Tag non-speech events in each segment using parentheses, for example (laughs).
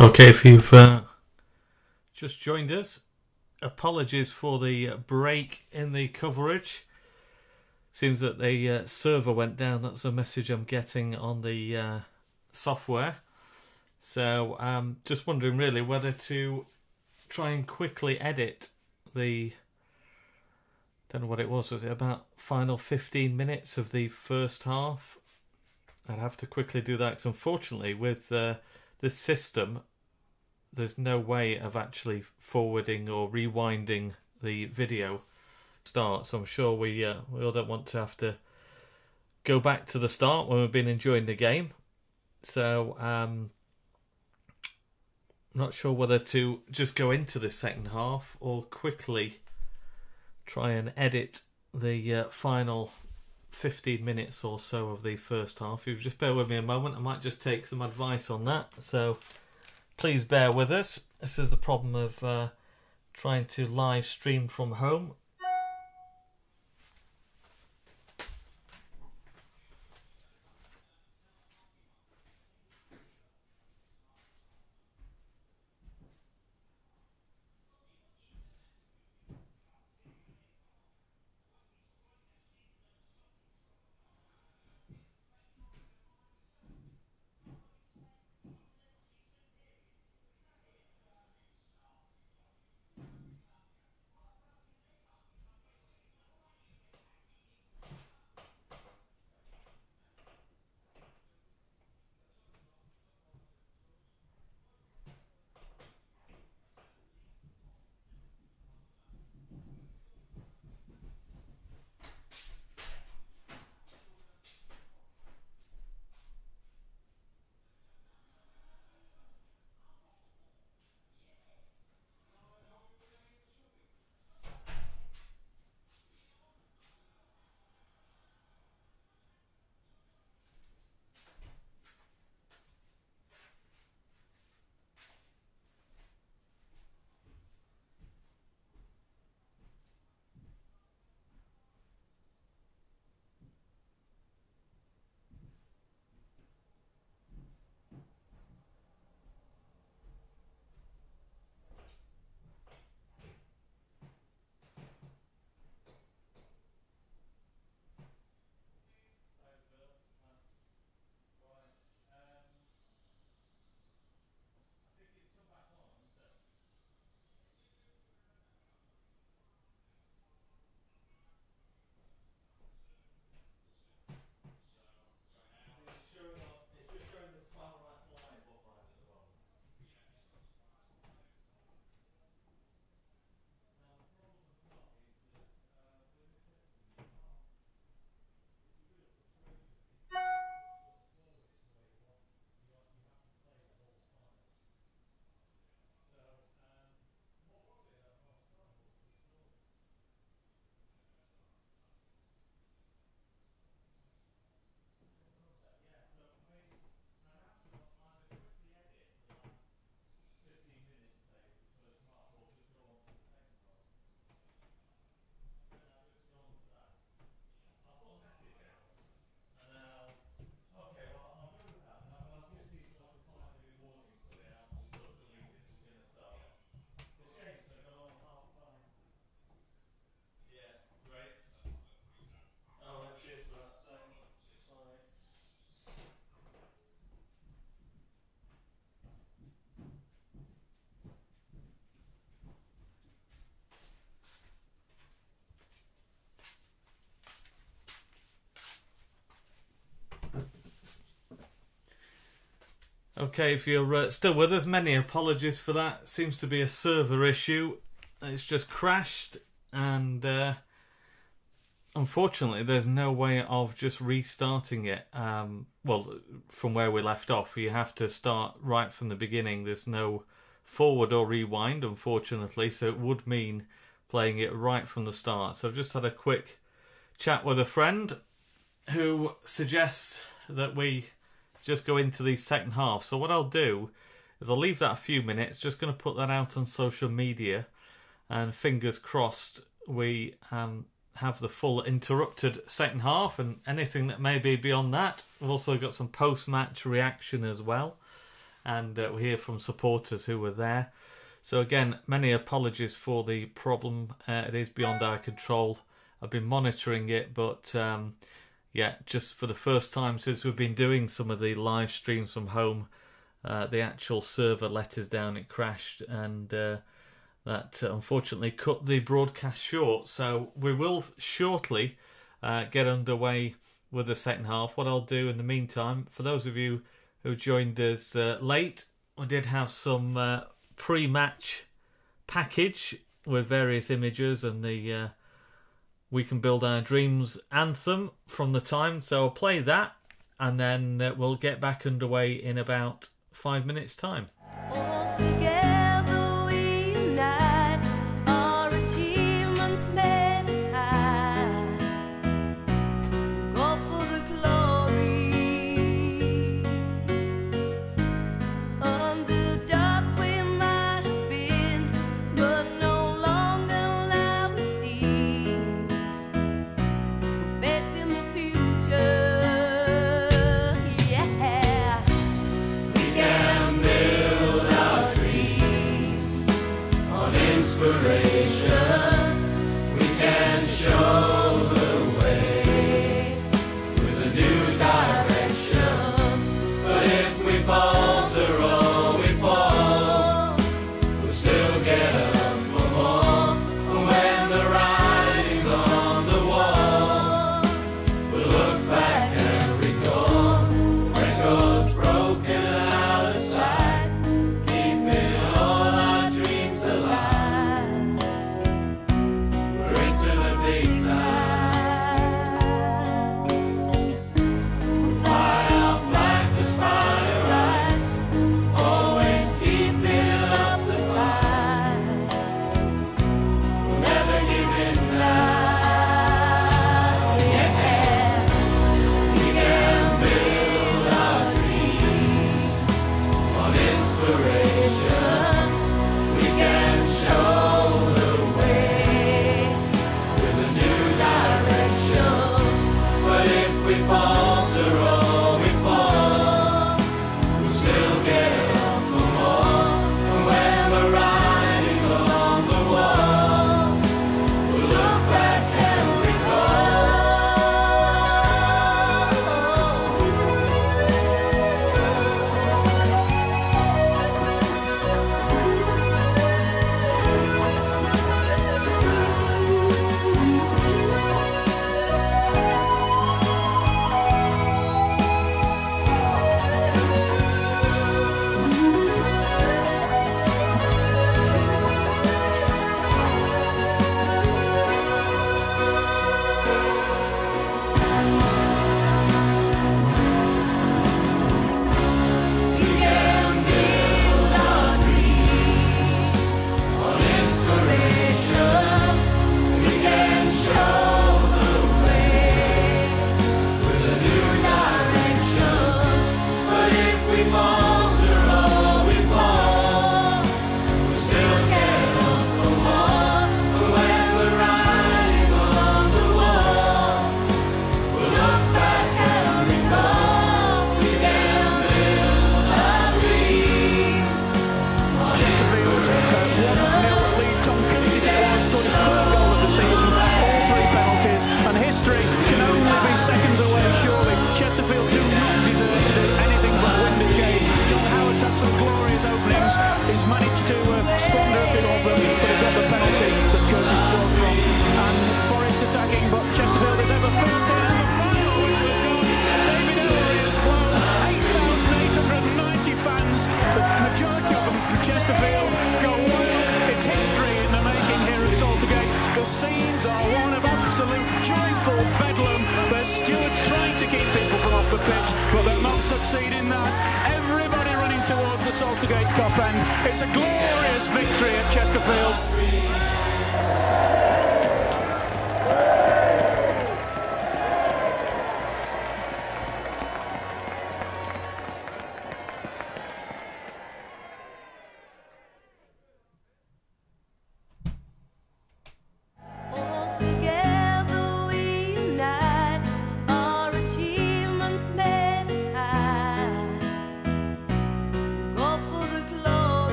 Okay, if you've uh, just joined us, apologies for the break in the coverage. Seems that the uh, server went down. That's a message I'm getting on the uh, software. So um, just wondering really whether to try and quickly edit the. Don't know what it was. Was it about final 15 minutes of the first half? I'd have to quickly do that because unfortunately, with uh, system, there's no way of actually forwarding or rewinding the video start. So I'm sure we uh, we all don't want to have to go back to the start when we've been enjoying the game. So um, not sure whether to just go into the second half or quickly try and edit the uh, final 15 minutes or so of the first half. If you just bear with me a moment, I might just take some advice on that. So please bear with us. This is the problem of uh, trying to live stream from home. Okay, if you're uh, still with us, many apologies for that. Seems to be a server issue. It's just crashed, and uh, unfortunately, there's no way of just restarting it. Um, well, from where we left off, you have to start right from the beginning. There's no forward or rewind, unfortunately, so it would mean playing it right from the start. So I've just had a quick chat with a friend who suggests that we just go into the second half. So what I'll do is I'll leave that a few minutes, just going to put that out on social media, and fingers crossed we um, have the full interrupted second half and anything that may be beyond that. We've also got some post-match reaction as well. and uh, we hear from supporters who were there. So again, many apologies for the problem. Uh, it is beyond our control. I've been monitoring it, but um, yeah, just for the first time since we've been doing some of the live streams from home, uh, the actual server let us down. It crashed, and uh, that uh, unfortunately cut the broadcast short. So we will shortly uh, get underway with the second half. What I'll do in the meantime, for those of you who joined us uh, late, we did have some uh, pre-match package with various images and the "We Can Build Our Dreams" anthem from the time. So I'll play that, and then uh, we'll get back underway in about five minutes' time.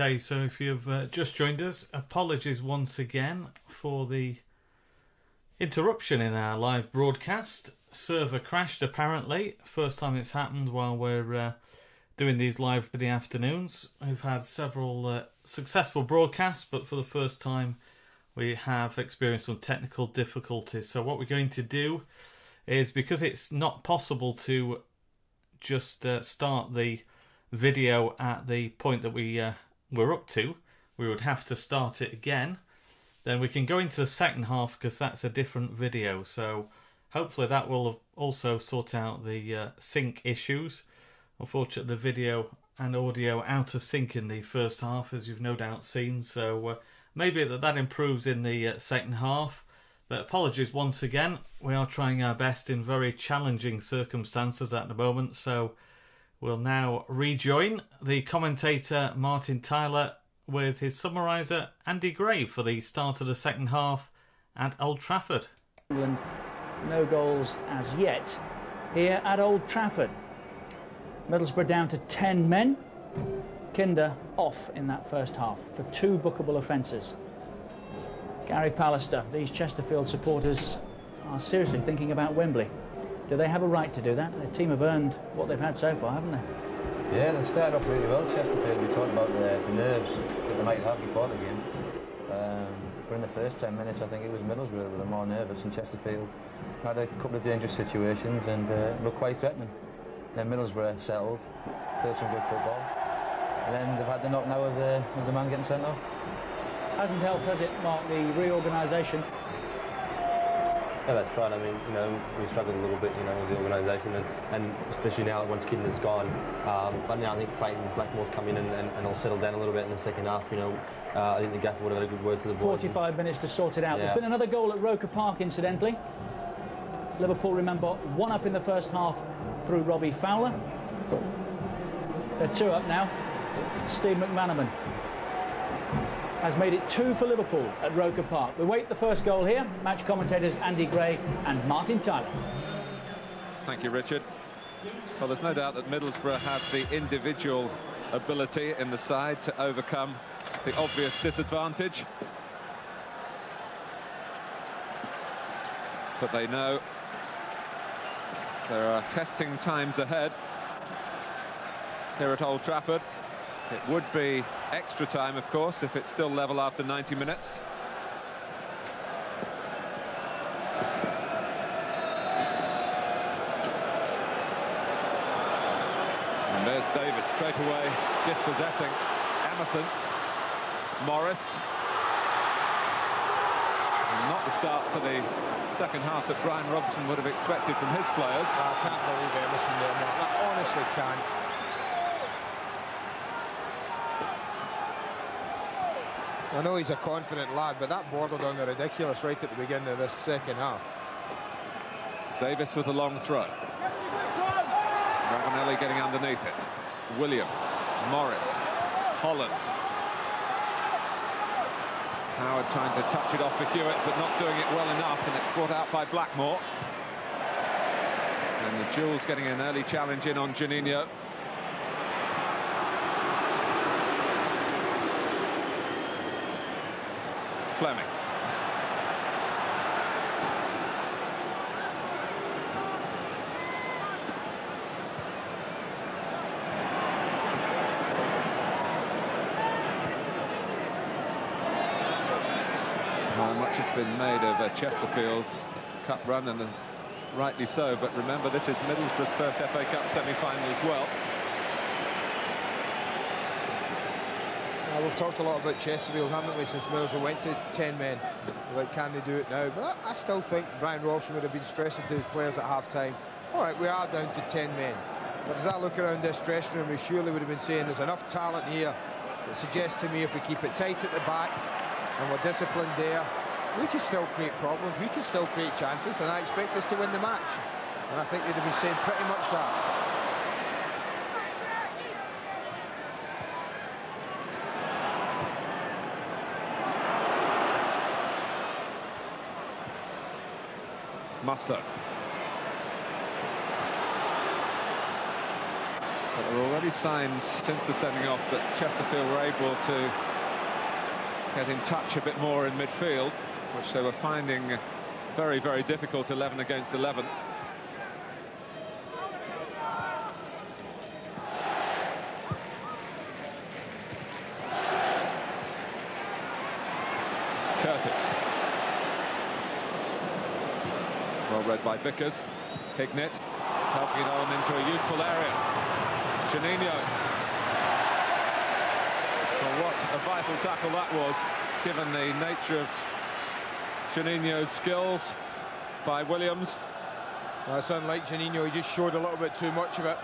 Okay, so if you've uh, just joined us, apologies once again for the interruption in our live broadcast. Server crashed apparently. First time it's happened while we're uh, doing these live the afternoons. We've had several uh, successful broadcasts, but for the first time we have experienced some technical difficulties. So what we're going to do is because it's not possible to just uh, start the video at the point that we uh, were up to, we would have to start it again. Then we can go into the second half because that's a different video. So hopefully that will also sort out the uh, sync issues. Unfortunately, the video and audio out of sync in the first half, as you've no doubt seen. So uh, maybe that that improves in the uh, second half. But apologies once again. We are trying our best in very challenging circumstances at the moment. So We'll now rejoin the commentator Martin Tyler with his summariser Andy Gray for the start of the second half at Old Trafford. England, no goals as yet here at Old Trafford. Middlesbrough down to 10 men. Kinder off in that first half for two bookable offences. Gary Pallister, these Chesterfield supporters are seriously thinking about Wembley. Do they have a right to do that? The team have earned what they've had so far, haven't they? Yeah, they started off really well, Chesterfield. We talked about the, the nerves that they might have before the game. Um, but in the first 10 minutes, I think it was Middlesbrough that were more nervous, and Chesterfield had a couple of dangerous situations and uh, looked quite threatening. Then Middlesbrough settled, played some good football, and then they've had the knock now of the, of the man getting sent off. Hasn't helped, has it, Mark, the reorganisation yeah, that's right. I mean, you know, we struggled a little bit, you know, with the organisation, and, and especially now that once Kinder's gone. Um, but now I think Clayton Blackmore's come in and, and, and all settled down a little bit in the second half. You know, uh, I think the gaffer would have had a good word to the board. 45 minutes to sort it out. Yeah. There's been another goal at Roker Park, incidentally. Liverpool, remember, one up in the first half through Robbie Fowler. They're two up now. Steve McManaman has made it two for Liverpool at Roker Park. We wait the first goal here. Match commentators Andy Gray and Martin Tyler. Thank you, Richard. Well, there's no doubt that Middlesbrough have the individual ability in the side to overcome the obvious disadvantage. But they know there are testing times ahead here at Old Trafford. It would be extra time, of course, if it's still level after 90 minutes. And there's Davies straight away dispossessing Emerson. Morris. Not the start to the second half that Brian Robson would have expected from his players. I can't believe Emerson there, I honestly can't. I know he's a confident lad, but that bordered on the ridiculous right at the beginning of this second half. Davies with a long throw. Ravanelli getting underneath it. Williams, Morris, Holland. Howard trying to touch it off for Hewitt, but not doing it well enough, and it's brought out by Blackmore. And the Jules getting an early challenge in on Juninho. Fleming. How much has been made of uh, Chesterfield's cup run, and uh, rightly so. But remember, this is Middlesbrough's first FA Cup semi-final as well. We've talked a lot about Chesterfield, haven't we, since Middlesbrough went to 10 men. Like, can they do it now? But I, I still think Brian Robson would have been stressing to his players at half-time. All right, we are down to 10 men. But as I look around this dressing room, we surely would have been saying there's enough talent here that suggests to me if we keep it tight at the back and we're disciplined there, we can still create problems, we can still create chances, and I expect us to win the match. And I think they'd have been saying pretty much that. Mustoe. But there were already signs since the sending off that Chesterfield were able to get in touch a bit more in midfield, which they were finding very, very difficult 11 against 11. Curtis. Well read by Vickers. Hignett helping it on into a useful area. Juninho. Well, what a vital tackle that was, given the nature of Juninho's skills by Williams. That's unlike Juninho, he just showed a little bit too much of it.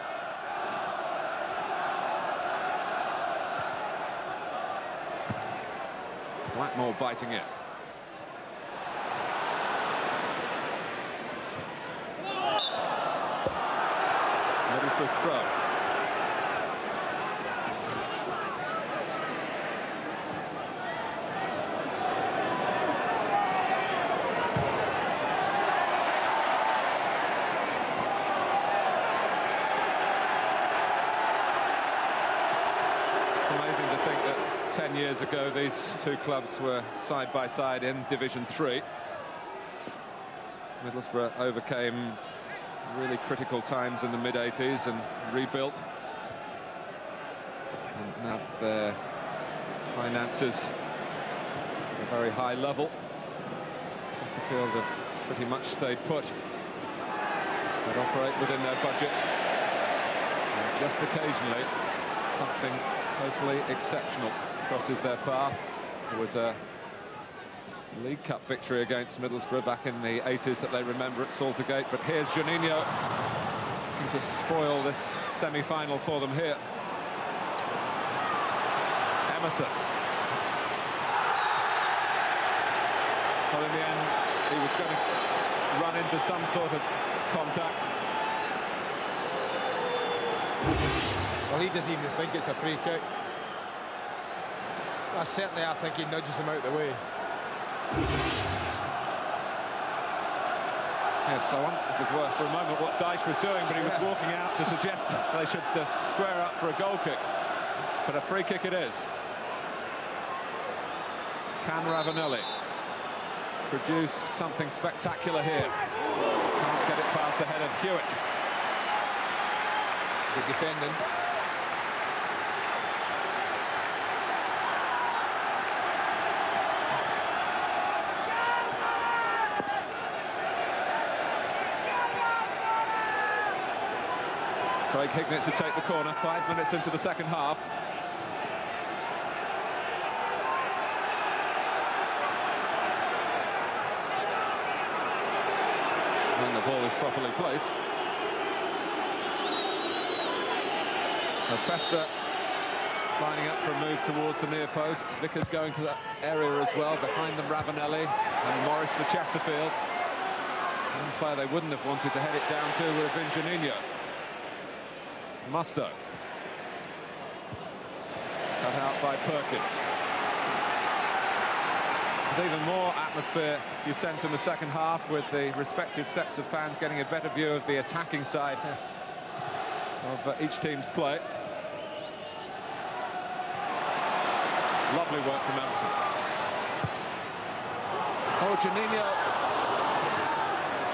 Blackmore biting it. Middlesbrough's throw. It's amazing to think that 10 years ago these two clubs were side by side in Division 3. Middlesbrough overcame really critical times in the mid-80s and rebuilt. And now their finances at a very high level. Chesterfield have pretty much stayed put. They operate within their budget. And just occasionally, something totally exceptional crosses their path. There was a League Cup victory against Middlesbrough back in the 80s that they remember at Saltergate. But here's Juninho looking to spoil this semi-final for them here. Emerson. Well, in the end, he was going to run into some sort of contact. Well, he doesn't even think it's a free kick. Well, certainly I think he nudges him out the way. Yes, if it was for a moment what Dyche was doing, but he was walking out to suggest they should uh, square up for a goal kick. But a free kick it is. Can Ravanelli produce something spectacular here? Can't get it past the head of Hewitt. The defending. Hignett to take the corner, five minutes into the second half. When the ball is properly placed. Festa lining up for a move towards the near post. Vickers going to that area as well. Behind them Ravanelli and Morris for Chesterfield. One player they wouldn't have wanted to head it down to would have been Juninho. Mustoe. Cut out by Perkins. There's even more atmosphere you sense in the second half with the respective sets of fans getting a better view of the attacking side (laughs) of uh, each team's play. Lovely work from Emerson. Oh, Juninho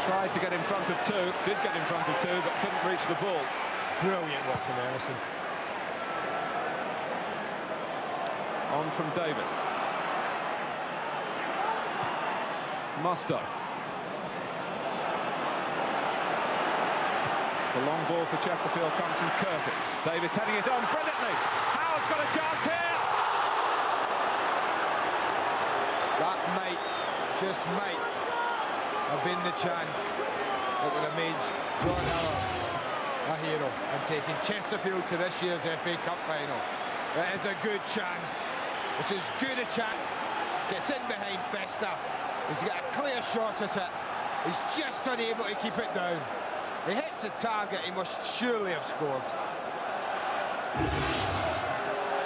tried to get in front of two, did get in front of two, but couldn't reach the ball. Brilliant work from Emerson. On from Davies. Mustoe. The long ball for Chesterfield comes from Curtis. Davies heading it on brilliantly. Howard's got a chance here. That might, just might, have been the chance that would have made Jon Howard a hero and taken Chesterfield to this year's FA Cup final. It is a good chance. It's as good a chance. Gets in behind Festa. He's got a clear shot at it. He's just unable to keep it down. He hits the target, he must surely have scored.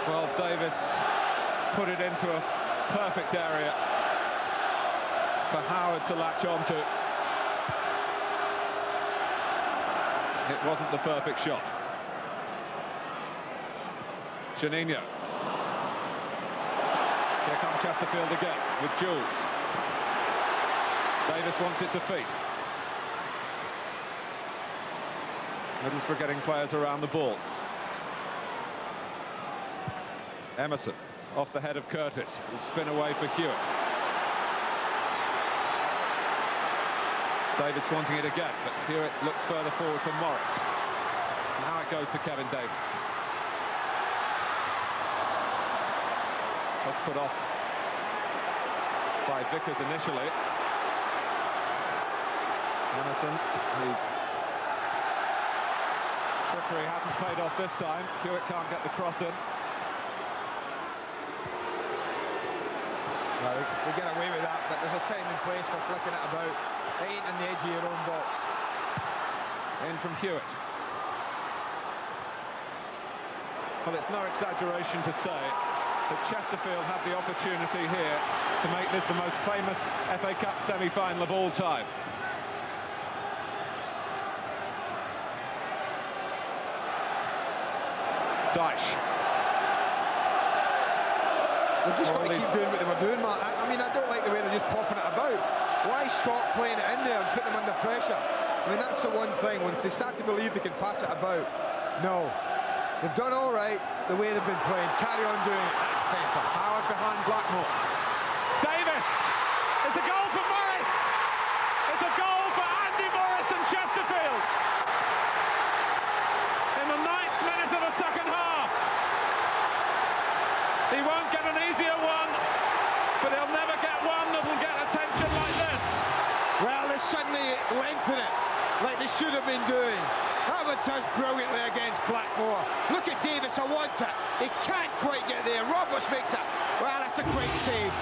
Well, Davies put it into a perfect area for Howard to latch onto. It wasn't the perfect shot. Juninho. Here come Chesterfield again with Jules. Davies wants it to feet. Middlesbrough getting players around the ball. Emerson off the head of Curtis. Spin away for Hewitt. Davies wanting it again, but Hewitt looks further forward for Morris. Now it goes to Kevin Davies. Just put off by Vickers initially. Emerson, whose trickery hasn't paid off this time. Hewitt can't get the cross in. Well, they, get away with that, but there's a time and place for flicking it about. It ain't on the edge of your own box. In from Hewitt. Well, it's no exaggeration to say that Chesterfield had the opportunity here to make this the most famous FA Cup semi-final of all time. Dyche. They've just Well, got to keep doing what they were doing, Mark. I, I mean, I don't like the way they're just popping it about. Why stop playing it in there and putting them under pressure? I mean, that's the one thing. When if they start to believe they can pass it about, no. They've done all right the way they've been playing. Carry on doing it. That's better. Howard behind Blackmore. Davies! It's a goal for Morris! It's a goal for Andy Morris and Chesterfield! In the ninth minute of the second half. He won't get an easier one, but he'll never get one that'll get attention like this. Well, they suddenly like they should have been doing. Howard does brilliantly against Blackmore. Look at Davies, I want it. He can't quite get there. Roberts makes it. Well, that's a great save.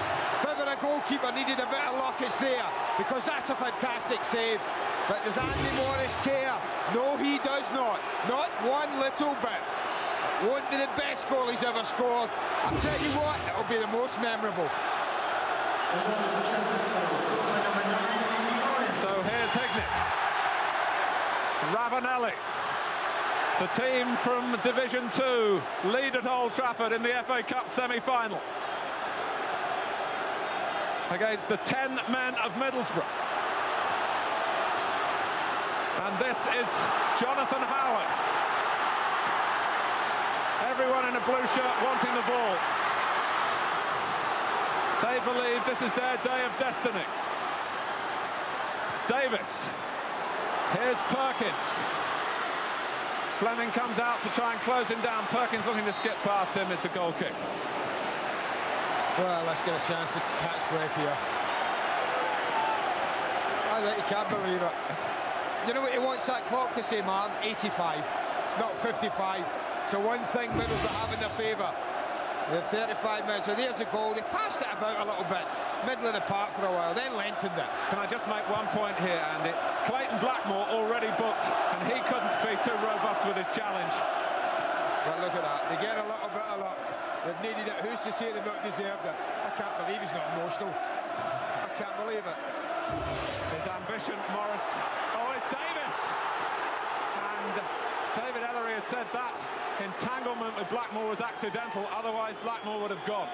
If a goalkeeper needed a bit of luck, it's there, because that's a fantastic save. But does Andy Morris care? No, he does not. Not one little bit. It won't be the best goal he's ever scored. I'll tell you what, it'll be the most memorable. So here's Hignett. Ravanelli. The team from Division 2 lead at Old Trafford in the FA Cup semi-final. Against the 10 men of Middlesbrough. And this is Jonathan Howard. Everyone in a blue shirt wanting the ball. They believe this is their day of destiny. Davies. Here's Perkins. Fleming comes out to try and close him down. Perkins looking to skip past him. It's a goal kick. Well, let's get a chance to catch breath here. I think you can't believe it. You know what he wants that clock to say, Martin? 85, not 55. So one thing Middlesbrough have in their favour. They have 35 minutes, so there's a goal. They passed it about a little bit, middle of the park for a while, then lengthened it. Can I just make one point here, Andy? Clayton Blackmore already booked, and he couldn't be too robust with his challenge. But look at that, they get a little bit of luck. They've needed it. Who's to say they've not deserved it? I can't believe he's not emotional. I can't believe it. His ambition, Morris. Oh, it's Davies! And David Elleray has said that entanglement with Blackmore was accidental, otherwise Blackmore would have gone.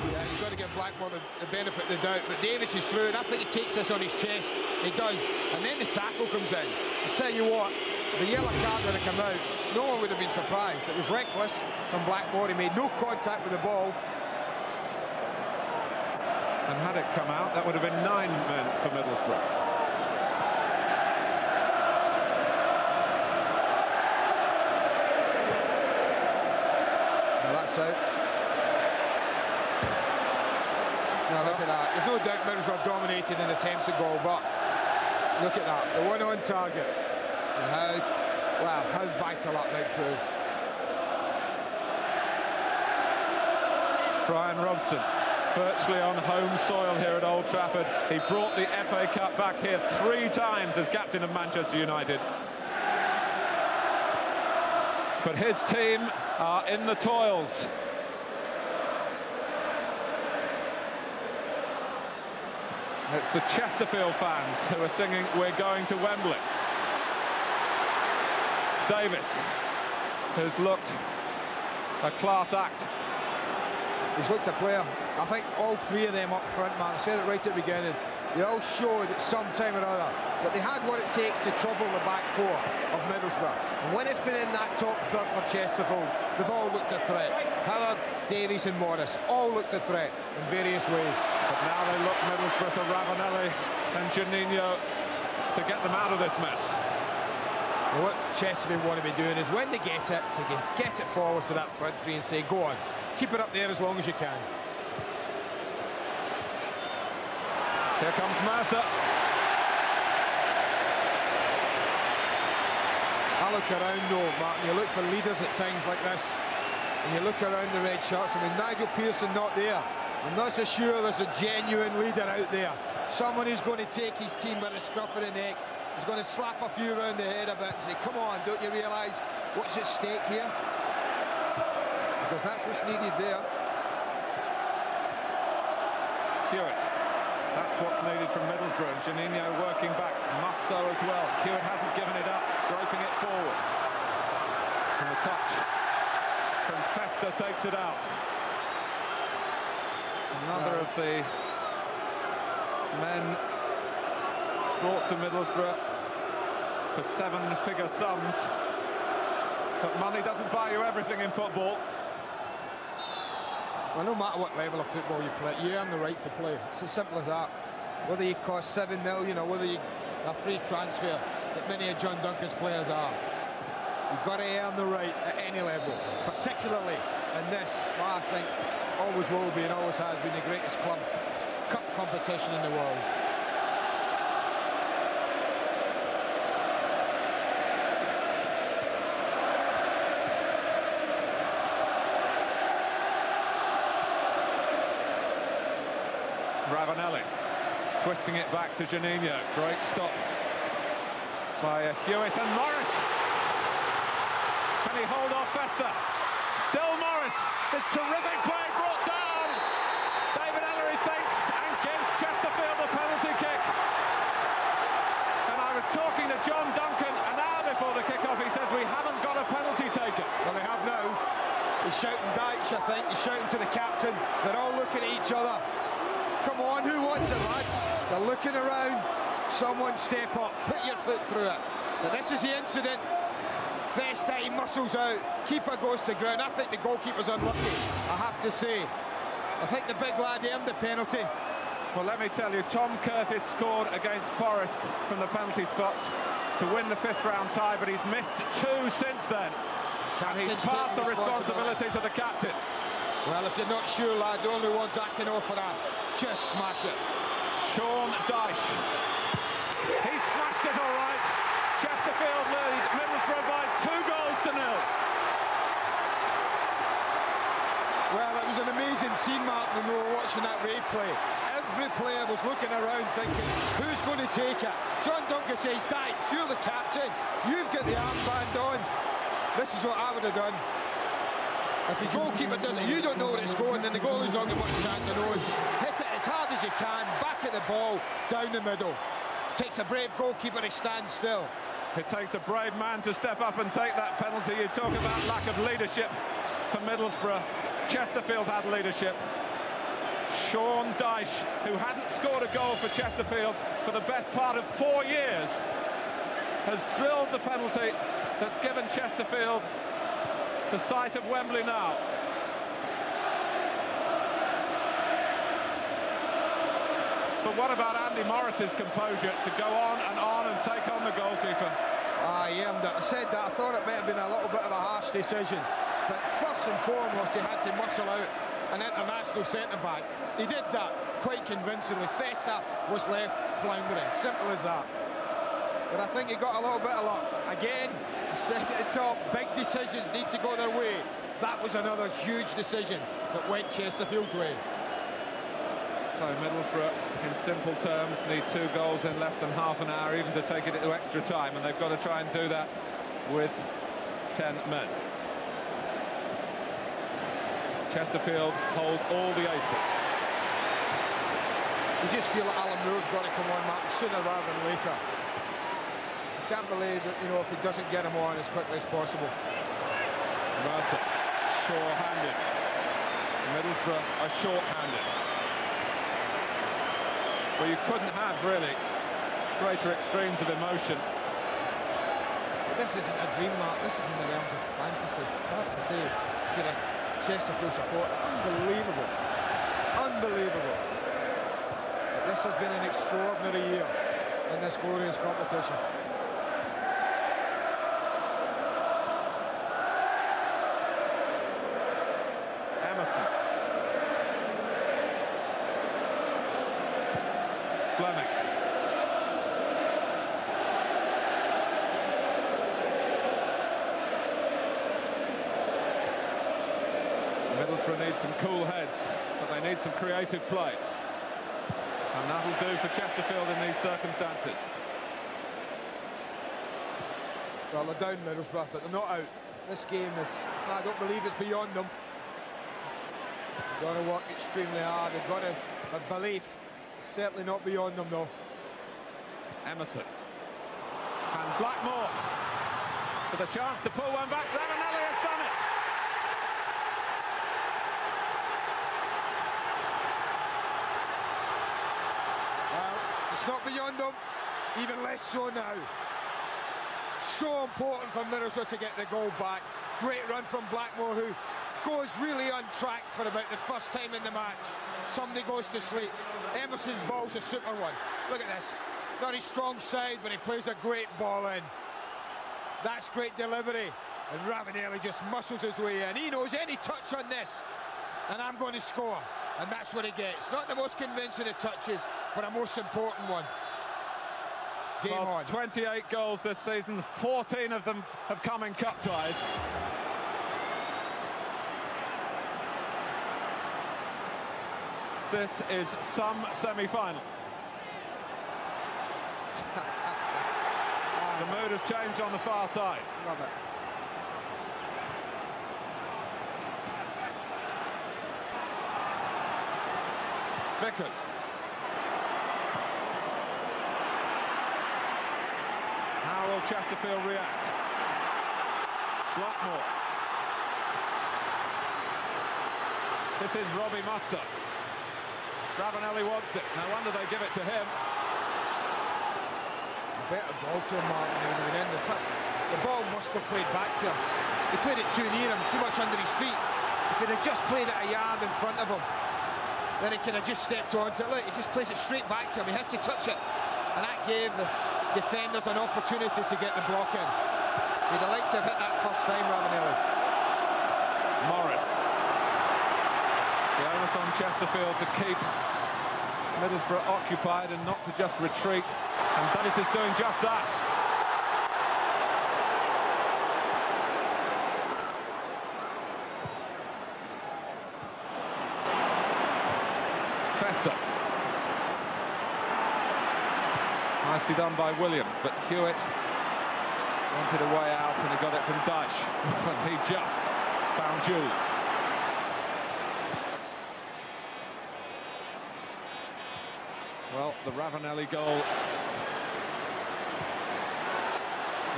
Yeah, you've got to give Blackmore the, the benefit of the doubt, but Davies is through, and I think he takes this on his chest. He does, and then the tackle comes in. I tell you what, the yellow card would have come out. No one would have been surprised. It was reckless from Blackmore. He made no contact with the ball. And had it come out, that would have been nine men for Middlesbrough. Now that's out. Now look at that. There's no doubt Middlesbrough dominated in attempts at goal, but look at that. The one on target. And how, wow, how vital that might prove. Brian Robson, virtually on home soil here at Old Trafford. He brought the FA Cup back here three times as captain of Manchester United. But his team are in the toils. It's the Chesterfield fans who are singing We're Going to Wembley. Davies, who's looked a class act. He's looked a player. I think all three of them up front, man, I said it right at the beginning, they all showed at some time or other that they had what it takes to trouble the back four of Middlesbrough. And when it's been in that top third for Chesterfield, they've all looked a threat. Howard, Davies and Morris all looked a threat in various ways. But now they look Middlesbrough to Ravanelli and Juninho to get them out of this mess. What Chesterfield want to be doing is when they get it, to get, get it forward to that front three and say, go on, keep it up there as long as you can. Here comes Mercer. I look around though, Martin, you look for leaders at times like this, and you look around the red shirts, I mean, Nigel Pearson not there. I'm not so sure there's a genuine leader out there. Someone who's going to take his team by the scruff of the neck, He's going to slap a few around the head a bit and say, come on, don't you realise what's at stake here? Because that's what's needed there. Hewitt. That's what's needed from Middlesbrough. And Juninho working back. Mustoe as well. Hewitt hasn't given it up, scraping it forward. And the touch from Festa takes it out. Another of the men brought to Middlesbrough for seven-figure sums. But money doesn't buy you everything in football. Well, no matter what level of football you play, you earn the right to play. It's as simple as that. Whether you cost seven million or whether you a free transfer, that many of John Duncan's players are. You've got to earn the right at any level, particularly in this, I think, always will be and always has been the greatest club cup competition in the world. Ravanelli twisting it back to Juninho. Great stop by Hewitt and Morris. Can he hold off Festa? Still This terrific play brought down. David Elleray thinks and gives Chesterfield the penalty kick. And I was talking to John Duncan an hour before the kick-off. He says we haven't got a penalty taken. Well, they have now. He's shouting Dyche, I think. He's shouting to the captain. They're all looking at each other. Come on, who wants it, lads? They're looking around. Someone step up, put your foot through it. But this is the incident. Festa, he muscles out. Keeper goes to ground. I think the goalkeeper's unlucky, I have to say. I think the big lad earned the penalty. Well, let me tell you, Tom Curtis scored against Forest from the penalty spot to win the fifth round tie, but he's missed two since then. And he's passed the responsibility to the captain. Well, if you're not sure, lad, the only ones I can offer that, just smash it. Sean Dyche. He smashed it all right. Chesterfield lead Middlesbrough by two goals to nil. Well, it was an amazing scene, Mark, when we were watching that replay. Every player was looking around thinking, who's going to take it? John Duncan says, Dyche, you're the captain. You've got the armband on. This is what I would have done. If the goalkeeper does it, you don't know where it's going, then the goalie's not going to much chance of knowing. Hit it as hard as you can, back at the ball, down the middle. Takes a brave goalkeeper to stand still. It takes a brave man to step up and take that penalty. You talk about lack of leadership for Middlesbrough. Chesterfield had leadership. Sean Dyche, who hadn't scored a goal for Chesterfield for the best part of four years, has drilled the penalty that's given Chesterfield the sight of Wembley now. But what about Andy Morris's composure to go on and on and take on the goalkeeper? Ah, I am. I said that. I thought it might have been a little bit of a harsh decision. But first and foremost, he had to muscle out an international centre-back. He did that quite convincingly. Festa was left floundering. Simple as that. But I think he got a little bit of luck. Again, I said at the top, big decisions need to go their way. That was another huge decision that went Chesterfield's way. So Middlesbrough, in simple terms, need two goals in less than half an hour, even to take it into extra time, and they've got to try and do that with 10 men. Chesterfield hold all the aces. You just feel that Alan Moore's got to come on, Matt, sooner rather than later. I can't believe that, you know, if he doesn't get him on as quickly as possible. Mercer sure-handed. Middlesbrough are short-handed. Well, you couldn't have, really, greater extremes of emotion. This isn't a dream, Mark. This is in the realms of fantasy. I have to say, if you're a Chesterfield supporter, unbelievable. Unbelievable. But this has been an extraordinary year in this glorious competition. Emerson. Fleming. Middlesbrough needs some cool heads, but they need some creative play. And that'll do for Chesterfield in these circumstances. Well, they're down Middlesbrough, but they're not out. This game is, I don't believe it's beyond them. They've got to work extremely hard. They've got have belief. It's certainly not beyond them, though. Emerson. And Blackmore with a chance to pull one back. Ravanelli has done it. Well, it's not beyond them, even less so now. So important for Middlesbrough to get the goal back. Great run from Blackmore, who goes really untracked for about the first time in the match. Somebody goes to sleep. Emerson's ball's a super one. Look at this. Not his strong side, but he plays a great ball in. That's great delivery. And Ravanelli just muscles his way in. He knows any touch on this, and I'm going to score. And that's what he gets. Not the most convincing of touches, but a most important one. Game Well, on. 28 goals this season, 14 of them have come in cup ties. This is some semi-final. (laughs) the mood has changed on the far side. Love it. Vickers. How will Chesterfield react? Blackmore. This is Robbie Mustoe. Ravanelli wants it. No wonder they give it to him. A better ball to him, Martin, he in. The, the ball must have played back to him. He played it too near him, too much under his feet. If he'd have just played it a yard in front of him, then he could have just stepped onto it. Look, he just plays it straight back to him. He has to touch it. And that gave defenders an opportunity to get the block in. He'd liked to hit that first time, Ravanelli. Morris. The onus on Chesterfield to keep Middlesbrough occupied and not to just retreat. And Dennis is doing just that. Festa. Nicely done by Williams, but Hewitt wanted a way out and he got it from Dyche. (laughs) and he just found Jules. Well, the Ravanelli goal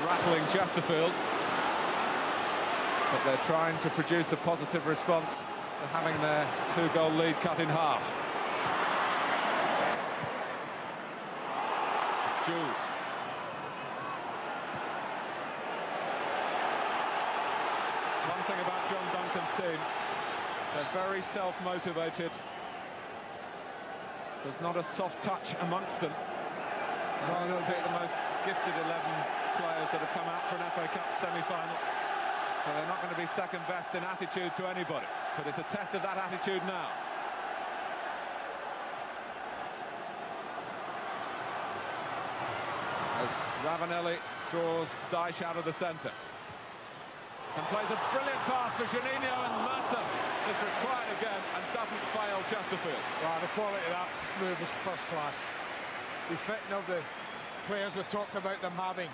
rattling Chesterfield. But they're trying to produce a positive response to having their two-goal lead cut in half. Jules. One thing about John Duncan's team, they're very self-motivated. There's not a soft touch amongst them. They'll be the most gifted 11 players that have come out for an FA Cup semi-final. But they're not going to be second best in attitude to anybody. But it's a test of that attitude now. As Ravanelli draws Dyche out of the centre. And plays a brilliant pass for Juninho and Mercer is required again and doesn't fail Chesterfield. Wow, the quality of that move was first class. The fitting of the players we talked about them having.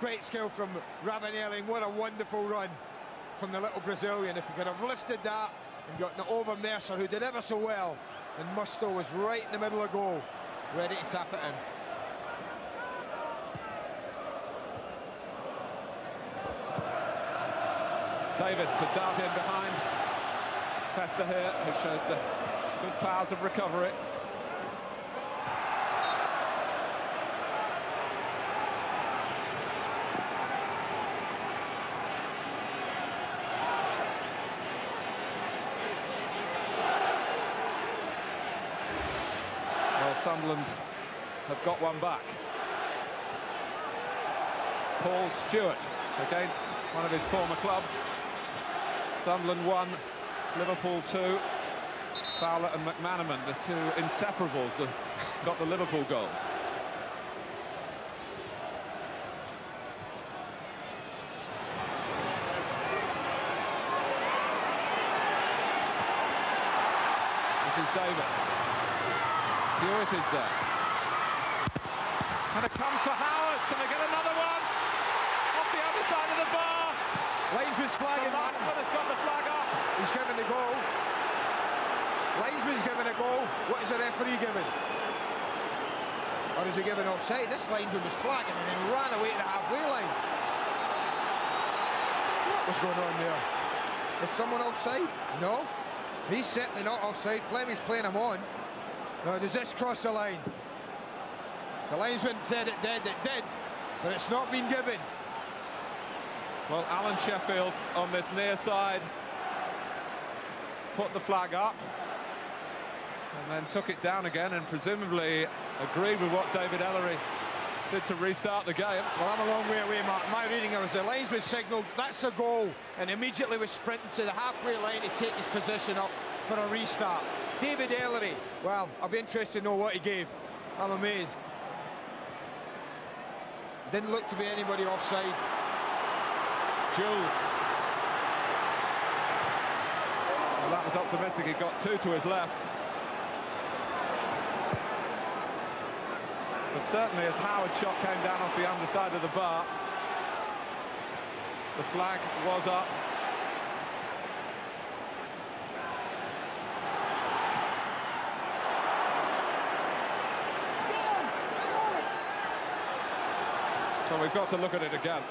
Great skill from Ravanelli, and what a wonderful run from the little Brazilian. If he could have lifted that and gotten it over Mercer, who did ever so well, and Mustoe was right in the middle of goal, ready to tap it in. Davies could dart in behind Festa here, who showed uh, good powers of recovery. Well, Sunderland have got one back. Paul Stewart against one of his former clubs. Sunderland 1, Liverpool 2. Fowler and McManaman, the two inseparables, have got the Liverpool goals. This is Davies. Hewitt is there. And it comes for Howard. Can they get another one? Off the other side of the bar. Linesman's The flagging Martin. has got the flag. He's given the goal. Linesman's given a goal. What is the referee giving? Or is he giving offside? This linesman was flagging and then ran away to the halfway line. What was going on there? Is someone offside? No. He's certainly not offside. Fleming's playing him on. Now, does this cross the line? The linesman said it did, it did, but it's not been given. Well, Alan Sheffield on this near side put the flag up and then took it down again and presumably agreed with what David Elleray did to restart the game. Well, I'm a long way away, Mark. My reading was the linesman signalled, that's a goal, and immediately was sprinting to the halfway line to take his position up for a restart. David Elleray, well, I'll be interested to know what he gave. I'm amazed. Didn't look to be anybody offside. Jules. Well, that was optimistic. He got two to his left. But certainly as Howard's shot came down off the underside of the bar, the flag was up. So we've got to look at it again.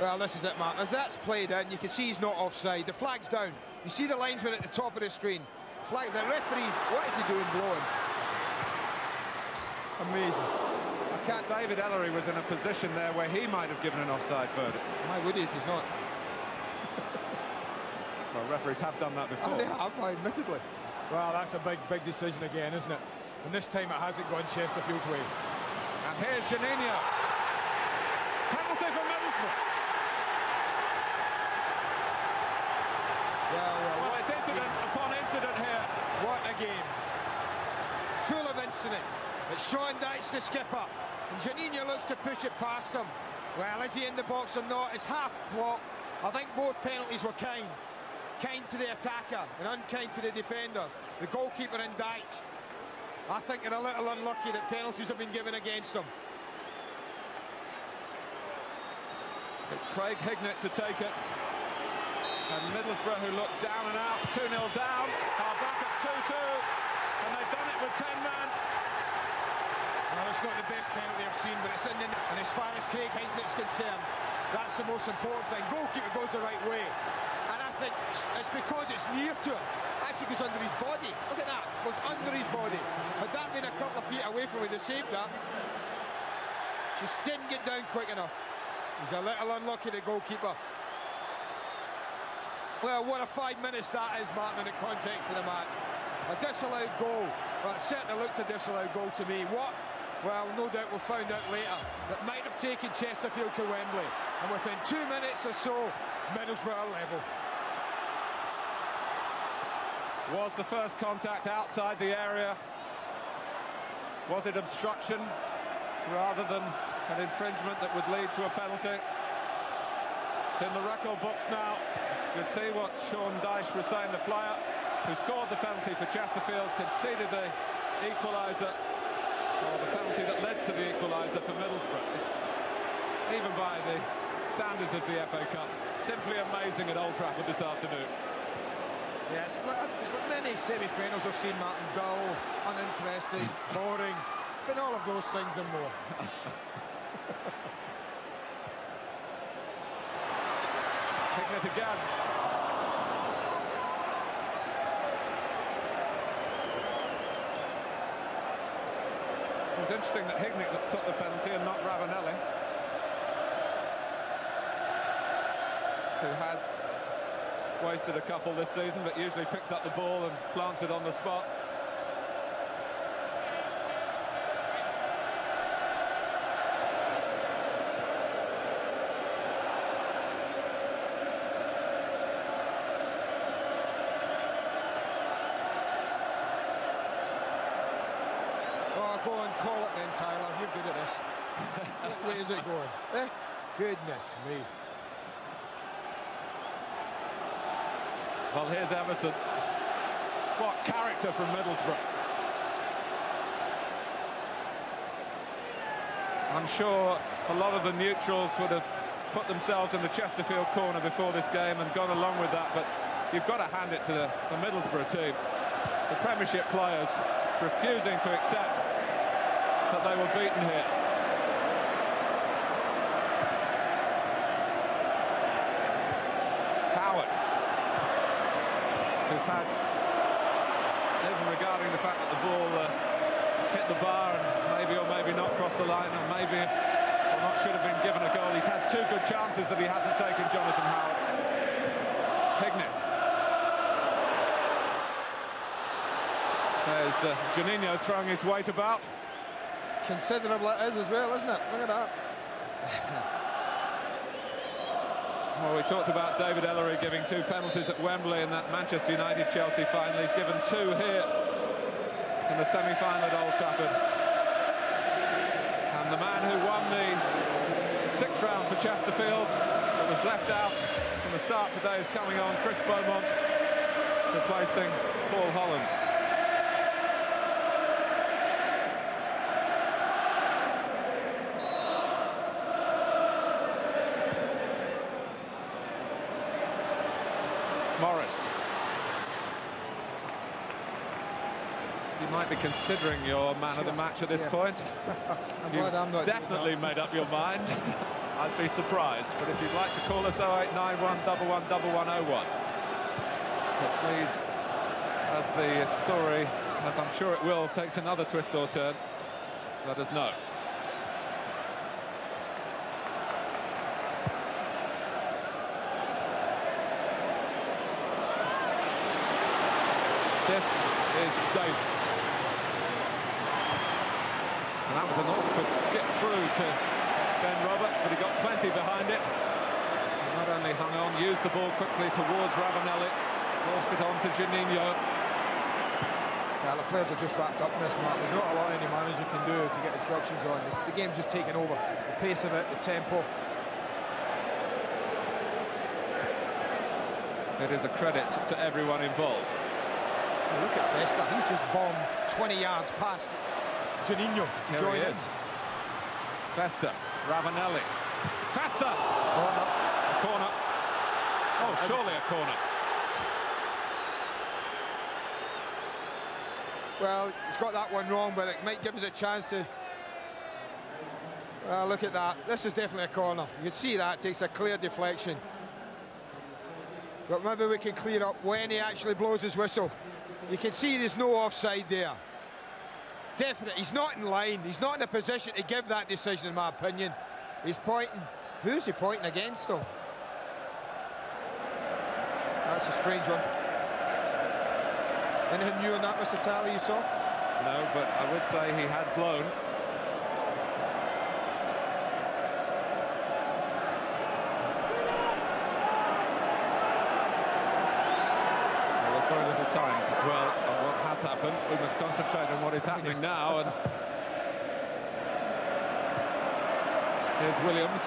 Well, this is it, Mark. As that's played in, you can see he's not offside. The flag's down. You see the linesman at the top of the screen. Flag, the referee, what is he doing blowing? Amazing. I can't. David Elleray was in a position there where he might have given an offside verdict. Why would he if he's not? (laughs) Well, referees have done that Oh, before. they have, admittedly. Well, that's a big, big decision again, isn't it? And this time it hasn't gone Chesterfield's way. And here's Juninho. Penalty for Middlesbrough. Well, well, Well, what it's incident upon incident here. What a game. Full of incident. It's Sean Dyche, the skipper. And Juninho looks to push it past him. Well, is he in the box or not? It's half blocked. I think both penalties were kind. Kind to the attacker and unkind to the defenders. The goalkeeper and Dyche. I think they're a little unlucky that penalties have been given against them. It's Craig Hignett to take it. And Middlesbrough, who looked down and out, 2-0 down, are back at 2-2. And they've done it with 10 men. Well, it's not the best penalty I've seen, but it's in the... And as far as Craig Hignett's concerned, that's the most important thing. Goalkeeper goes the right way. And I think it's, it's because it's near to him. Actually goes under his body. Look at that. Goes under his body. Had that been a couple of feet away from where they saved that, just didn't get down quick enough. He's a little unlucky, the goalkeeper. Well, what a five minutes that is, Martin, in the context of the match. A disallowed goal. Well, it certainly looked a disallowed goal to me. What? Well, no doubt we'll find out later. That might have taken Chesterfield to Wembley. And within two minutes or so, Middlesbrough are level. Was the first contact outside the area? Was it obstruction rather than an infringement that would lead to a penalty? It's in the record books now. You can see what Sean Dyche was saying, the player who scored the penalty for Chesterfield, conceded the equaliser, or the penalty that led to the equaliser for Middlesbrough. It's, even by the standards of the FA Cup, simply amazing at Old Trafford this afternoon. Like, it's like many semi-finals I've seen, Martin. Dull, uninteresting, (laughs) boring. It's been all of those things and more. Hignett again. It was interesting that Hignett took the penalty and not Ravanelli. Who has wasted a couple this season, but usually picks up the ball and plants it on the spot. Go on, call it then, Tyler. You're good at this. (laughs) what way is it going? Eh? Goodness me. Well, here's Emerson. What character from Middlesbrough. I'm sure a lot of the neutrals would have put themselves in the Chesterfield corner before this game and gone along with that, but you've got to hand it to the, the Middlesbrough team. The Premiership players refusing to accept that they were beaten here. Howard, who's had, even regarding the fact that the ball uh, hit the bar and maybe or maybe not crossed the line or maybe or not should have been given a goal. He's had two good chances that he hasn't taken, Jonathan Howard. Hignett. There's uh, Juninho throwing his weight about. Considerable it is as well, isn't it? Look at that. (laughs) Well, we talked about David Elleray giving two penalties at Wembley in that Manchester United-Chelsea final. He's given two here in the semi-final at Old Trafford. And the man who won the sixth round for Chesterfield that was left out from the start today is coming on, Chris Beaumont, replacing Paul Holland. Morris. You might be considering your man of the match at this Yeah. point. (laughs) I'm You've glad I'm not definitely made up your mind. (laughs) I'd be surprised. But if you'd like to call us 0891 111101. But please, as the story, as I'm sure it will, takes another twist or turn, let us know. This is Davies. And that was an awkward skip through to Ben Roberts, but he got plenty behind it. And not only hung on, used the ball quickly towards Ravanelli, forced it on to Juninho. Yeah, the players are just wrapped up in this, Mark. There's not a lot any manager can do to get instructions on. The, game's just taken over. The pace of it, the tempo. It is a credit to everyone involved. Look at Festa. He's just bombed 20 yards past Juninho. to Here join he in. is. Festa, Ravanelli. Festa! Corner. A corner. Oh, surely a corner. Well, he's got that one wrong, but it might give us a chance to... Well, look at that. This is definitely a corner. You can see that. takes a clear deflection. But maybe we can clear up when he actually blows his whistle. You can see there's no offside there. Definitely, he's not in line. He's not in a position to give that decision, in my opinion. He's pointing. Who's he pointing against, though? That's a strange one. Anything new on that, Mr. Tally, you saw? No, but I would say he had blown. Well, there's very little time to dwell on what has happened. We must concentrate on what is happening now. And here's Williams.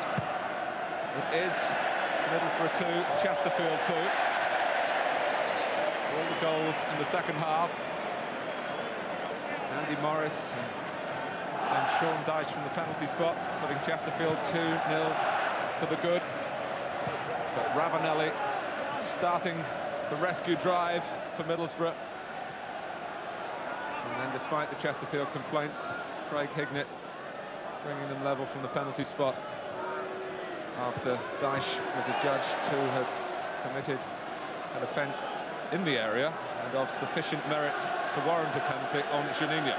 It is Middlesbrough 2, Chesterfield 2. All the goals in the second half. Andy Morris and, Sean Dyche from the penalty spot, putting Chesterfield 2-0 to the good. But Ravanelli starting the rescue drive for Middlesbrough. And then despite the Chesterfield complaints, Craig Hignett bringing them level from the penalty spot. after Dyche was adjudged to have committed an offence in the area and of sufficient merit to warrant a penalty on Juninho.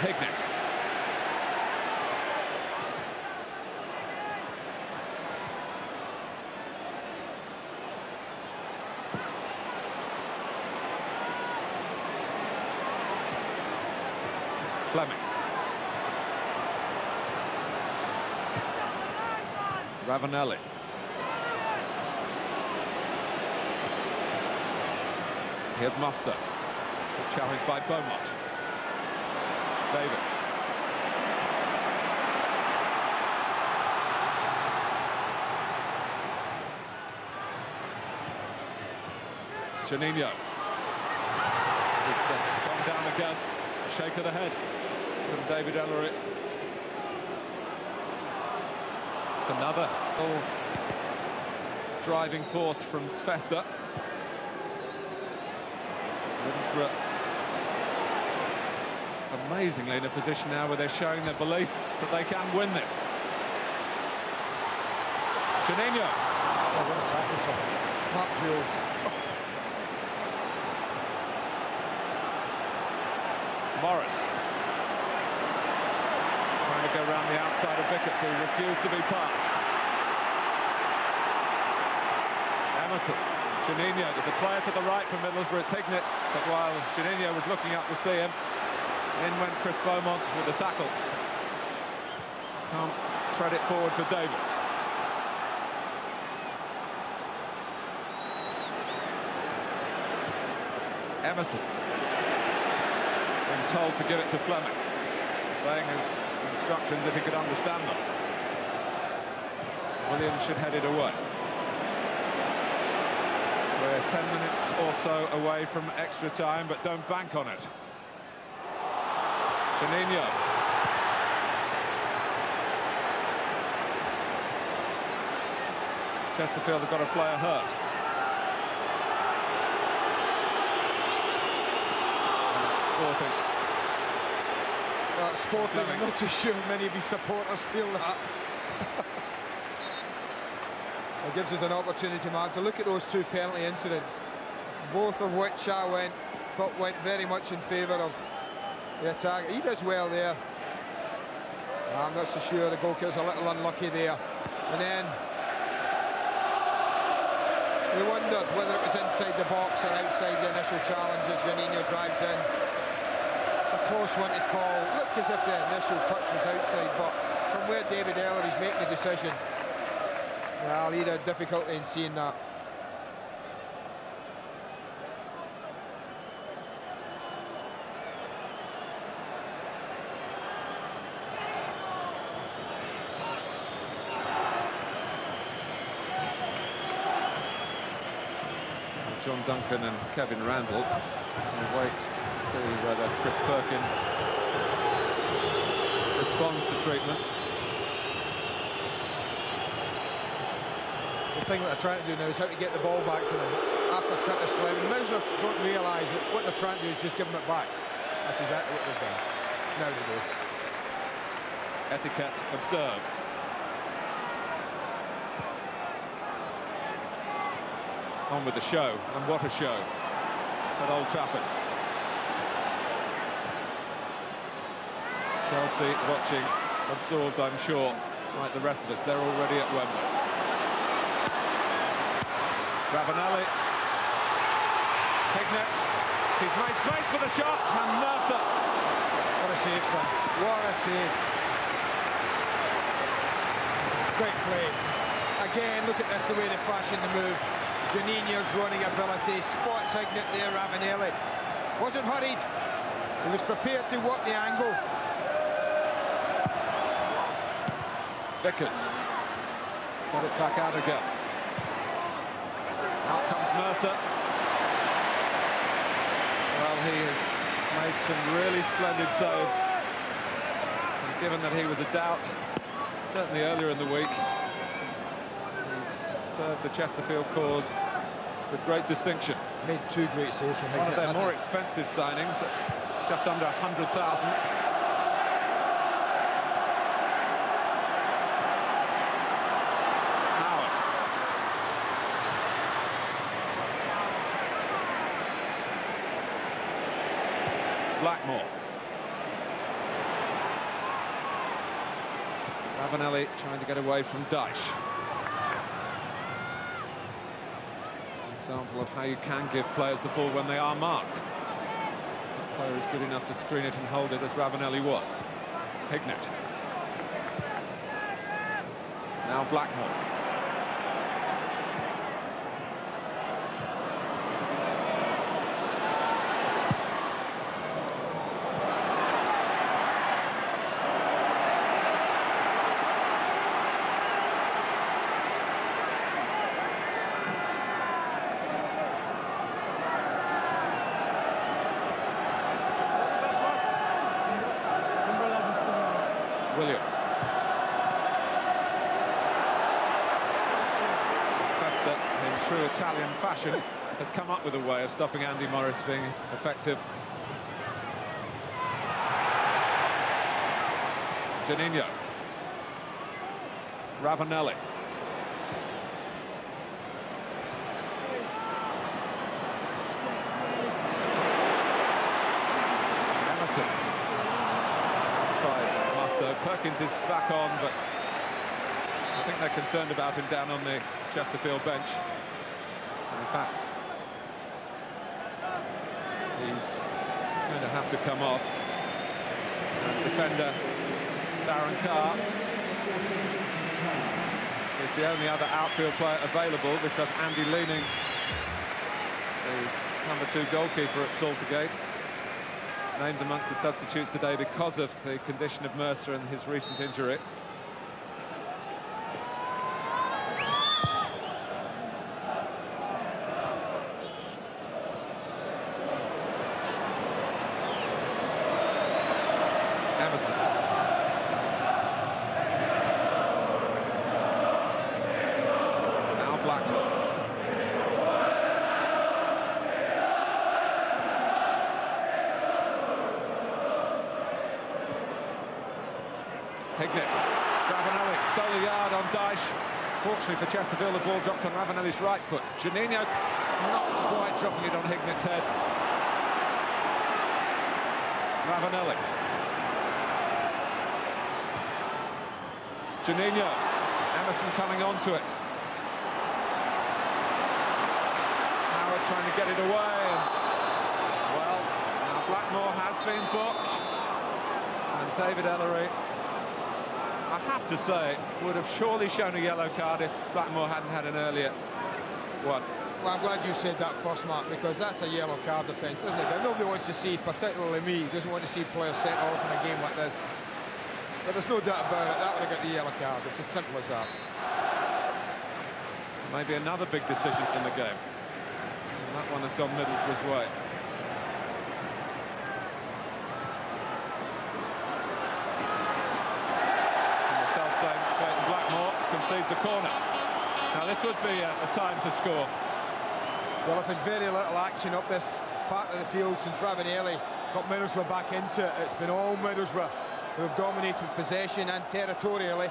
Hignett. Fleming. Ravanelli. Here's Mustoe. Challenged by Beaumont. Davies. Juninho. It's uh, gone down again. Shake of the head from David Elleray. It's another oh, driving force from Festa. Middlesbrough amazingly in a position now where they're showing their belief that they can win this. Juninho. Oh, what a tackle, sir. Mark Jules. Morris. Trying to go around the outside of Vickers, who refused to be passed. Emerson. Juninho, there's a player to the right from Middlesbrough, it's Hignett, but while Juninho was looking up to see him, in went Chris Beaumont with the tackle. Can't thread it forward for Davies. Emerson. Being told to give it to Fleming. Playing instructions if he could understand them. Williams should head it away. We're 10 minutes or so away from extra time, but don't bank on it. Juninho. Chesterfield have got a player hurt. Sporting. I'm not too sure many of his supporters feel that. Ah. (laughs) it gives us an opportunity, Mark, to look at those two penalty incidents, both of which I went, thought went very much in favour of the attack. He does well there. I'm not so sure the goalkeeper's a little unlucky there. And then we wondered whether it was inside the box or outside the initial challenge as Juninho drives in. Close one to call. Looked as if the initial touch was outside, but from where David Elleray's making the decision, well, he'd have difficulty in seeing that. John Duncan and Kevin Randall wait see whether Chris Perkins responds to treatment. The thing that they're trying to do now is how to get the ball back to them after Curtis Fleming. Middlesbrough don't realise that what they're trying to do is just give them it back. That's exactly what they've done. Now they do. Etiquette observed. On with the show, and what a show at Old Trafford. Chelsea watching, absorbed, I'm sure, like the rest of us. They're already at Wembley. Ravanelli. Hignett. He's made space for the shot, and Mercer. What a save, son. What a save. Great play. Again, look at this, the way they fashion the move. Juninho's running ability, spots Hignett there, Ravanelli. Wasn't hurried. He was prepared to work the angle. Vickers. Got it back out again. Out comes Mercer. Well, he has made some really splendid saves. And given that he was a doubt, certainly earlier in the week, he's served the Chesterfield cause with great distinction. Made two great saves from One of their more he? expensive signings at just under 100,000. Blackmore. Ravanelli trying to get away from Dyche. An example of how you can give players the ball when they are marked. That player is good enough to screen it and hold it as Ravanelli was. Hignett. Now Blackmore. Williams. Festa, in true Italian fashion, with a way of stopping Andy Morris being effective. Juninho. Ravanelli. Emerson though. Perkins is back on, but I think they're concerned about him down on the Chesterfield bench. And in fact, he's going to have to come off. And defender Darren Carr is the only other outfield player available because Andy Leaning, the number two goalkeeper at Saltergate, named amongst the substitutes today because of the condition of Mercer and his recent injury. Hignett. Ravanelli stole a yard on Dyche. For Chesterfield, the ball dropped on Ravanelli's right foot. Juninho not quite dropping it on Hignett's head. Ravanelli. Juninho. Emerson coming onto it. Howard trying to get it away. Well, Blackmore has been booked. And David Elleray I have to say, would have surely shown a yellow card if Blackmore hadn't had an earlier one. Well, I'm glad you said that first, Mark, because that's a yellow card defence, isn't it? That nobody wants to see, particularly me, doesn't want to see players sent off in a game like this. But there's no doubt about it, that would have got the yellow card. It's as simple as that. Maybe another big decision in the game. And that one has gone Middlesbrough's way. Concedes a corner. Now this would be a, a time to score. Well, I've had very little action up this part of the field since Ravanelli got Middlesbrough back into it. It's been all Middlesbrough who have dominated possession and territorially.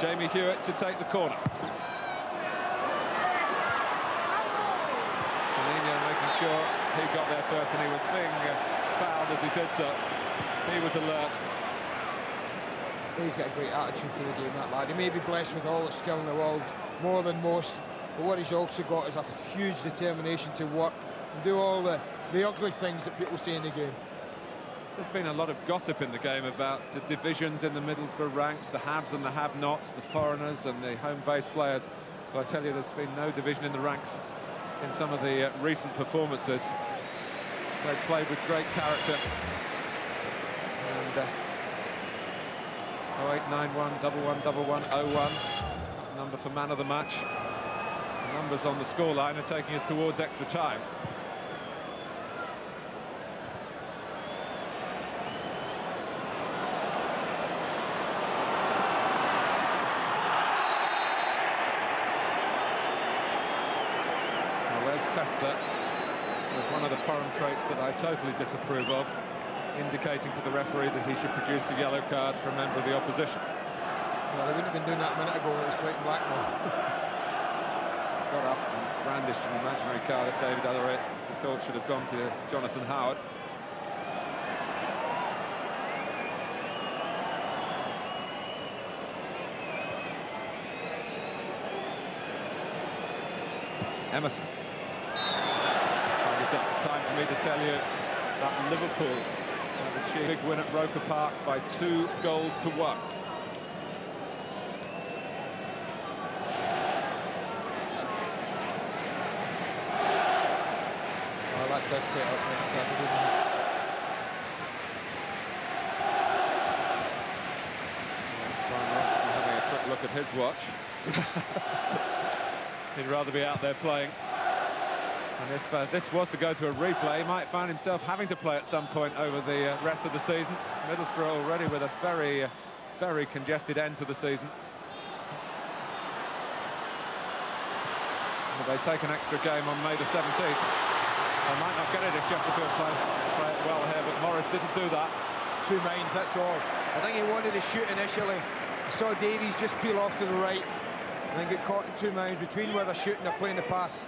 Jamie Hewitt to take the corner. Juninho making sure he got there first and he was being uh, fouled as he did so. He was alert. He's got a great attitude to the game, that lad. He may be blessed with all the skill in the world, more than most, but what he's also got is a huge determination to work and do all the, the ugly things that people see in the game. There's been a lot of gossip in the game about the divisions in the Middlesbrough ranks, the haves and the have-nots, the foreigners and the home-based players. But I tell you, there's been no division in the ranks in some of the uh, recent performances. They've played with great character and uh, 0891 01 number for man of the match. The numbers on the scoreline are taking us towards extra time. Festa with one of the foreign traits that I totally disapprove of, indicating to the referee that he should produce a yellow card for a member of the opposition. Well, they wouldn't have been doing that a minute ago when it was Clayton Blackmore. (laughs) Got up and brandished an imaginary card at David Elleray, who thought should have gone to Jonathan Howard. Emerson. It's time for me to tell you that Liverpool a big win at Roker Park by two goals to one. Oh, that does set up next Saturday. doesn't it? Having a quick look at his watch. (laughs) He'd rather be out there playing. And if uh, this was to go to a replay, he might find himself having to play at some point over the uh, rest of the season. Middlesbrough already with a very, uh, very congested end to the season. They take an extra game on May the 17th? They might not get it if Chesterfield play, play it well here, but Morris didn't do that. Two minds, that's all. I think he wanted to shoot initially. I saw Davies just peel off to the right and then get caught in two minds between where they're shooting or playing the pass.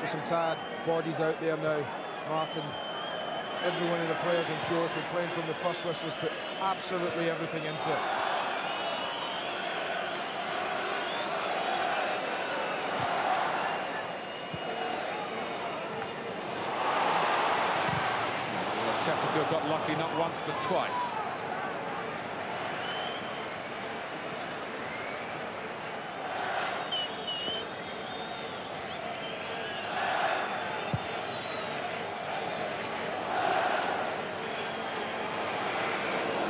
Be some tired bodies out there now. Martin, every one of the players show has been playing from the first whistle, has put absolutely everything into it. Chesterfield got lucky not once but twice.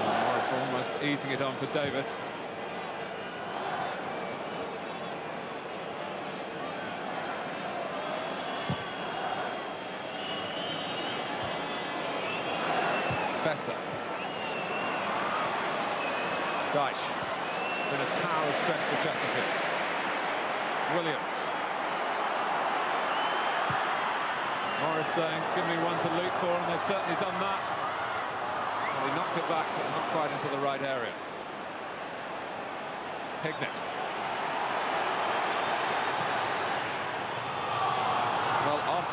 Oh, Morris almost easing it on for Davies. Festa. Dyche. Been a tower of strength for Chesterfield. Williams. Morris saying, give me one to loot for, and they've certainly done that. Well, he knocked it back, but not quite into the right area. Hignett. Well, off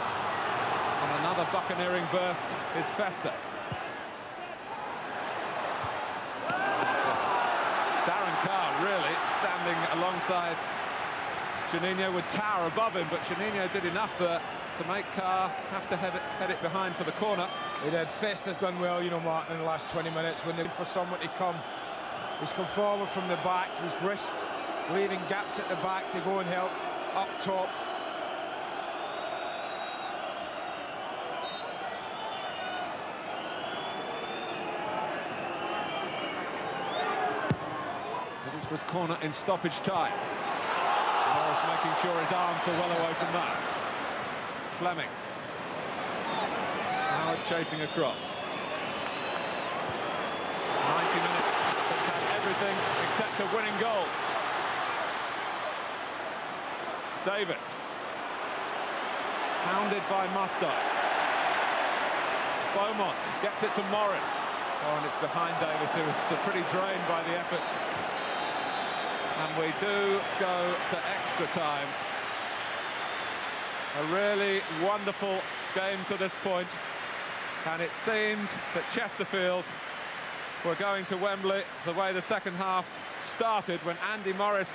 on another buccaneering burst is Festa. Darren Carr really standing alongside Juninho would tower above him, but Juninho did enough there to make Carr have to head it, head it behind for the corner. He did. Festa's done well, you know, Martin, in the last 20 minutes when they're for someone to come. He's come forward from the back, his wrist leaving gaps at the back to go and help up top. Middlesbrough's corner in stoppage time. Morris making sure his arms are well away from that. Fleming. Howard chasing across. 90 minutes has had except a winning goal. Davies. Hounded by Mustoe. Beaumont gets it to Morris. Oh, and it's behind Davies, who uh, pretty drained by the efforts. And we do go to extra time. A really wonderful game to this point. And it seemed that Chesterfield were going to Wembley the way the second half started when Andy Morris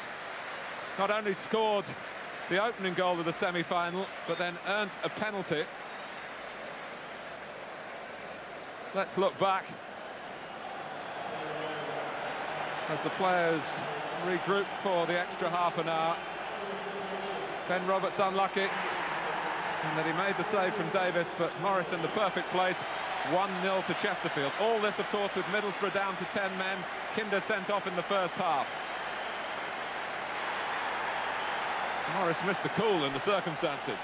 not only scored the opening goal of the semi-final, but then earned a penalty. Let's look back as the players regroup for the extra half an hour. Ben Roberts unlucky in that he made the save from Davies, but Morris in the perfect place. 1-0 to Chesterfield. All this, of course, with Middlesbrough down to 10 men. Kinder sent off in the first half. Morris missed a cool in the circumstances.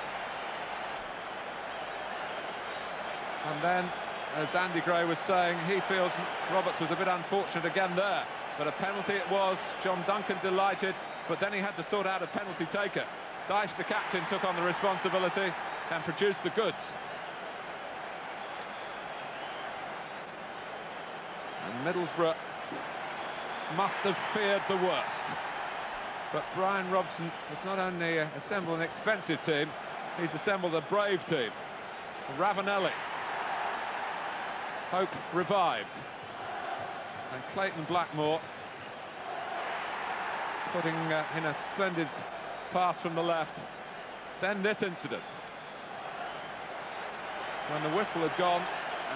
And then, as Andy Gray was saying, he feels Roberts was a bit unfortunate again there. But a penalty it was. John Duncan delighted. but then he had to sort out a penalty taker. Dyche, the captain, took on the responsibility and produced the goods. Middlesbrough must have feared the worst. But Brian Robson has not only assembled an expensive team, he's assembled a brave team. Ravanelli. Hope revived. And Clayton Blackmore putting uh, in a splendid pass from the left. Then this incident. When the whistle had gone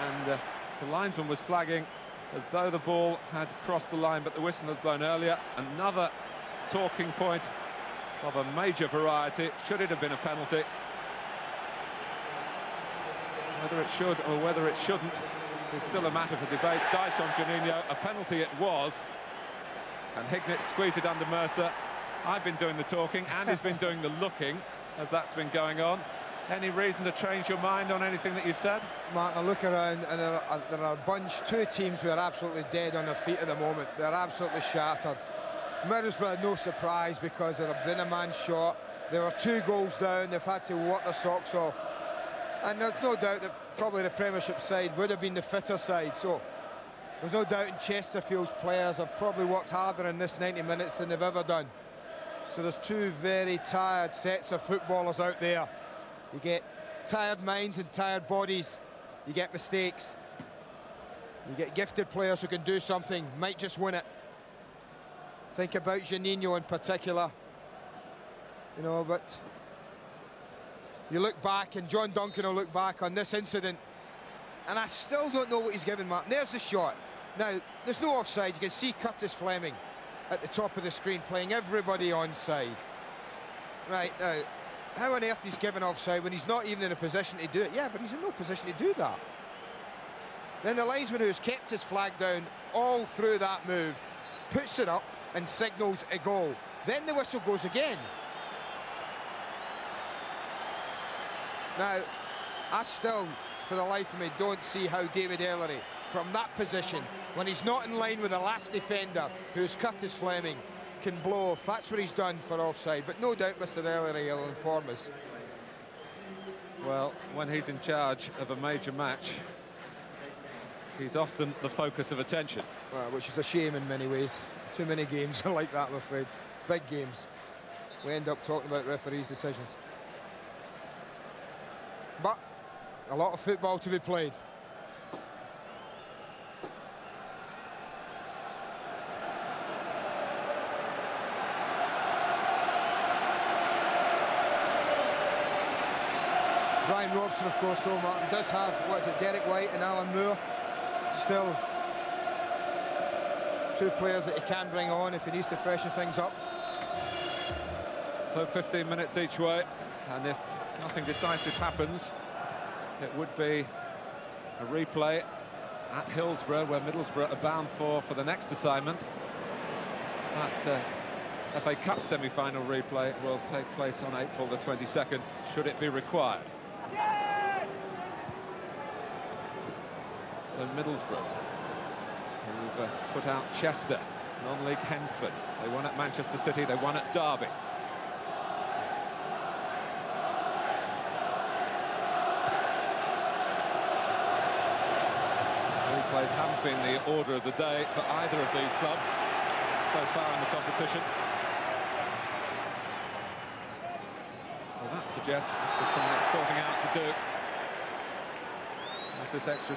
and uh, the linesman was flagging as though the ball had crossed the line, but the whistle had blown earlier. Another talking point of a major variety. Should it have been a penalty? Whether it should or whether it shouldn't is still a matter for debate. Dyche on Juninho, a penalty it was. And Hignett squeezed it under Mercer. I've been doing the talking, and he's been doing the looking as that's been going on. Any reason to change your mind on anything that you've said? Martin, I look around and there are, there are a bunch, two teams who are absolutely dead on their feet at the moment. They're absolutely shattered. Middlesbrough, no surprise because there have been a man shot. There are two goals down. They've had to work their socks off. And there's no doubt that probably the Premiership side would have been the fitter side. So there's no doubt in Chesterfield's players have probably worked harder in this 90 minutes than they've ever done. So there's two very tired sets of footballers out there. You get tired minds and tired bodies. You get mistakes. You get gifted players who can do something, might just win it. Think about Juninho in particular. You know, but you look back, and John Duncan will look back on this incident, and I still don't know what he's given, Martin. There's the shot. Now, there's no offside. You can see Curtis Fleming at the top of the screen playing everybody onside. Right, now, how on earth he's given offside when he's not even in a position to do it? Yeah, but he's in no position to do that. Then the linesman who's kept his flag down all through that move puts it up and signals a goal. Then the whistle goes again. Now, I still, for the life of me, don't see how David Elleray, from that position, when he's not in line with the last defender, who's Curtis Fleming, can blow off. That's what he's done for offside. But no doubt Mr Elleray will inform us. Well, when he's in charge of a major match, he's often the focus of attention. Well, which is a shame in many ways. Too many games (laughs) are like that, I'm afraid. Big games. We end up talking about referees' decisions. But a lot of football to be played. Brian of course, though, Martin, does have, what is it, Derek Whyte and Alan Moore. Still two players that he can bring on if he needs to freshen things up. So 15 minutes each way, and if nothing decisive happens, it would be a replay at Hillsborough, where Middlesbrough are bound for for the next assignment. That uh, FA Cup semi-final replay will take place on April the 22nd, should it be required. So Middlesbrough, who've uh, put out Chester, non-league Hednesford. They won at Manchester City, they won at Derby. Replays haven't been the order of the day for either of these clubs so far in the competition. So that suggests there's some sorting out to do as this extra